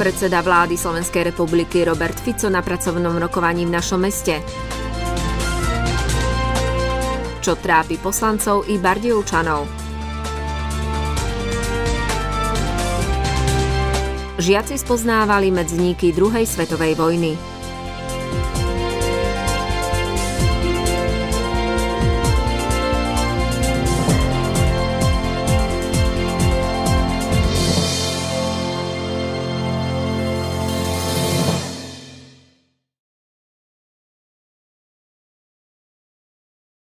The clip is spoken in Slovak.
Predseda vlády Slovenskej republiky Robert Fico na pracovnom rokovaní v našom meste. Čo trápi poslancov i bardievčanov. Žiaci spoznávali medzníky druhej svetovej vojny.